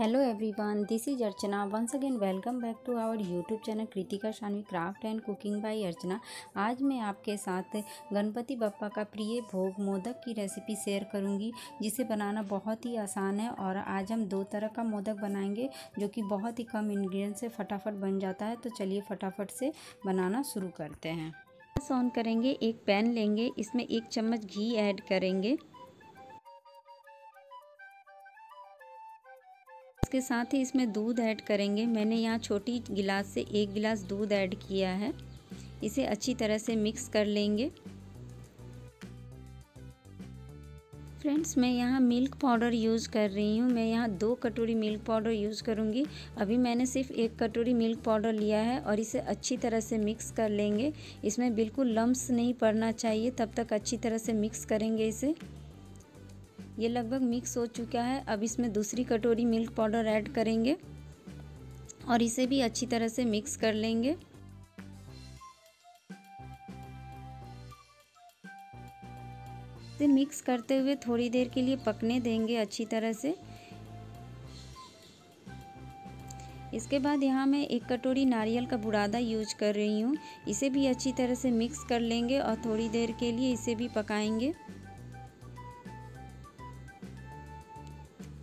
Hello everyone this is Archana once again welcome back to our YouTube channel Kritika Shanvi craft and cooking by Archana आज मैं आपके साथ गणपति बप्पा का प्रिय भोग मोदक की रेसिपी शेयर करूँगी, जिसे बनाना बहुत ही आसान है और आज हम दो तरह का मोदक बनाएँगे, जो कि बहुत ही कम इन्ग्रीडियंट से फटाफट बन जाता है। तो चलिए फटाफट से बनाना शुरू करते हैं। ऑन करेंगे, एक पैन लेंगे, इसमें एक चम्मच घी ऐड करेंगे। इसके साथ ही इसमें दूध ऐड करेंगे। मैंने यहाँ छोटी गिलास से एक गिलास दूध ऐड किया है। इसे अच्छी तरह से मिक्स कर लेंगे। फ्रेंड्स, मैं यहाँ मिल्क पाउडर यूज़ कर रही हूँ। मैं यहाँ दो कटोरी मिल्क पाउडर यूज़ करूँगी। अभी मैंने सिर्फ़ एक कटोरी मिल्क पाउडर लिया है और इसे अच्छी तरह से मिक्स कर लेंगे। इसमें बिल्कुल लम्स नहीं पड़ना चाहिए। तब तक अच्छी तरह से मिक्स करेंगे इसे। ये लगभग मिक्स हो चुका है। अब इसमें दूसरी कटोरी मिल्क पाउडर ऐड करेंगे और इसे भी अच्छी तरह से मिक्स कर लेंगे। इसे मिक्स करते हुए थोड़ी देर के लिए पकने देंगे अच्छी तरह से। इसके बाद यहाँ मैं एक कटोरी नारियल का बुरादा यूज़ कर रही हूँ। इसे भी अच्छी तरह से मिक्स कर लेंगे और थोड़ी देर के लिए इसे भी पकाएँगे।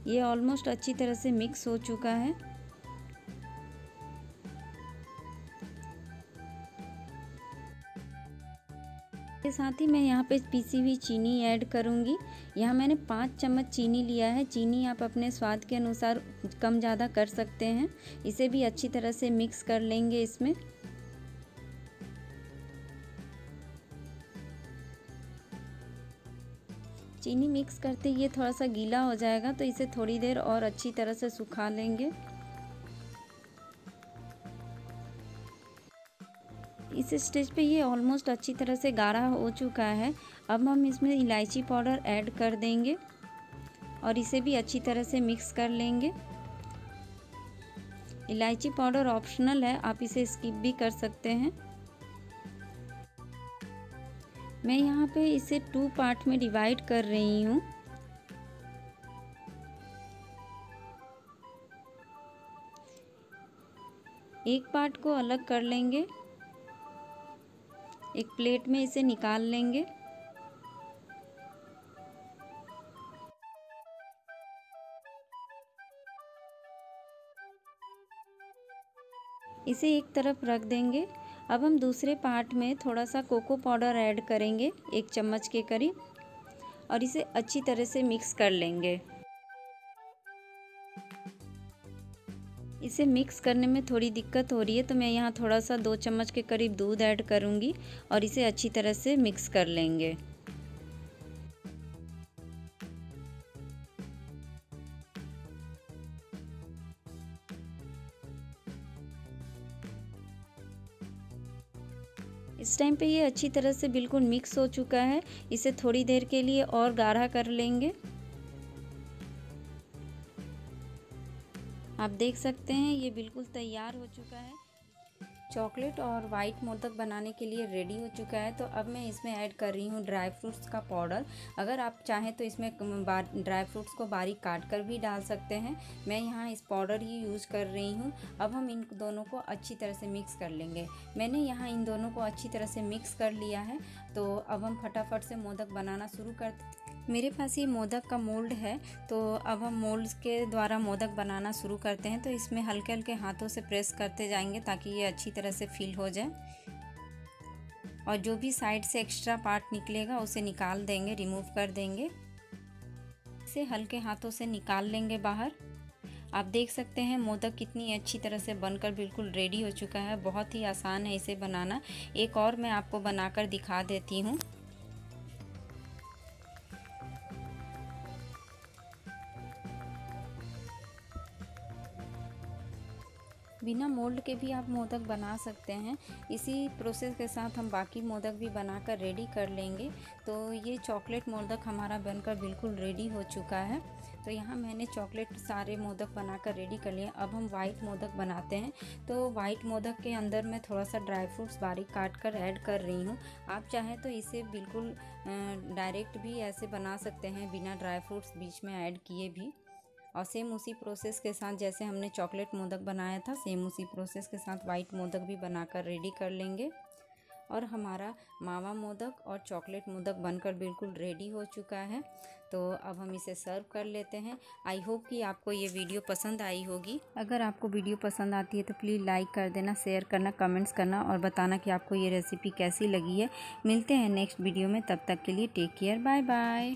ये ऑलमोस्ट अच्छी तरह से मिक्स हो चुका है। साथ ही मैं यहाँ पे पीसी हुई चीनी ऐड करूँगी। यहाँ मैंने पाँच चम्मच चीनी लिया है। चीनी आप अपने स्वाद के अनुसार कम ज़्यादा कर सकते हैं। इसे भी अच्छी तरह से मिक्स कर लेंगे इसमें। चीनी मिक्स करते ये थोड़ा सा गीला हो जाएगा तो इसे थोड़ी देर और अच्छी तरह से सुखा लेंगे। इस स्टेज पे ये ऑलमोस्ट अच्छी तरह से गाढ़ा हो चुका है। अब हम इसमें इलायची पाउडर ऐड कर देंगे और इसे भी अच्छी तरह से मिक्स कर लेंगे। इलायची पाउडर ऑप्शनल है, आप इसे स्किप भी कर सकते हैं। मैं यहाँ पे इसे टू पार्ट में डिवाइड कर रही हूँ। एक पार्ट को अलग कर लेंगे। एक प्लेट में इसे निकाल लेंगे। इसे एक तरफ़ रख देंगे। अब हम दूसरे पार्ट में थोड़ा सा कोको पाउडर ऐड करेंगे, एक चम्मच के करीब, और इसे अच्छी तरह से मिक्स कर लेंगे। इसे मिक्स करने में थोड़ी दिक्कत हो रही है तो मैं यहाँ थोड़ा सा दो चम्मच के करीब दूध ऐड करूँगी और इसे अच्छी तरह से मिक्स कर लेंगे। इस टाइम पे ये अच्छी तरह से बिल्कुल मिक्स हो चुका है। इसे थोड़ी देर के लिए और गाढ़ा कर लेंगे। आप देख सकते हैं, ये बिल्कुल तैयार हो चुका है। चॉकलेट और वाइट मोदक बनाने के लिए रेडी हो चुका है। तो अब मैं इसमें ऐड कर रही हूँ ड्राई फ्रूट्स का पाउडर। अगर आप चाहें तो इसमें ड्राई फ्रूट्स को बारीक काट कर भी डाल सकते हैं। मैं यहाँ इस पाउडर ही यूज़ कर रही हूँ। अब हम इन दोनों को अच्छी तरह से मिक्स कर लेंगे। मैंने यहाँ इन दोनों को अच्छी तरह से मिक्स कर लिया है। तो अब हम फटाफट से मोदक बनाना शुरू कर मेरे पास ये मोदक का मोल्ड है तो अब हम मोल्ड के द्वारा मोदक बनाना शुरू करते हैं तो इसमें हल्के हल्के हाथों से प्रेस करते जाएँगे ताकि ये अच्छी तरह से फील हो जाए। और जो भी साइड से एक्स्ट्रा पार्ट निकलेगा, उसे निकाल देंगे रिमूव कर देंगे। इसे हल्के हाथों से निकाल लेंगे बाहर। आप देख सकते हैं, मोदक कितनी अच्छी तरह से बनकर बिल्कुल रेडी हो चुका है। बहुत ही आसान है इसे बनाना। एक और मैं आपको बनाकर दिखा देती हूँ। बिना मोल्ड के भी आप मोदक बना सकते हैं। इसी प्रोसेस के साथ हम बाकी मोदक भी बनाकर रेडी कर लेंगे। तो ये चॉकलेट मोदक हमारा बनकर बिल्कुल रेडी हो चुका है। तो यहाँ मैंने चॉकलेट सारे मोदक बनाकर रेडी कर लिए। अब हम वाइट मोदक बनाते हैं। तो वाइट मोदक के अंदर मैं थोड़ा सा ड्राई फ्रूट्स बारीक काट कर ऐड कर रही हूँ। आप चाहें तो इसे बिल्कुल डायरेक्ट भी ऐसे बना सकते हैं। बिना ड्राई फ्रूट्स बीच में ऐड किए भी। और सेम उसी प्रोसेस के साथ जैसे हमने चॉकलेट मोदक बनाया था सेम उसी प्रोसेस के साथ वाइट मोदक भी बनाकर रेडी कर लेंगे। और हमारा मावा मोदक और चॉकलेट मोदक बनकर बिल्कुल रेडी हो चुका है। तो अब हम इसे सर्व कर लेते हैं। आई होप कि आपको ये वीडियो पसंद आई होगी। अगर आपको वीडियो पसंद आती है तो प्लीज़ लाइक कर देना शेयर करना कमेंट्स करना और बताना कि आपको ये रेसिपी कैसी लगी है। मिलते हैं नेक्स्ट वीडियो में, तब तक के लिए टेक केयर बाय बाय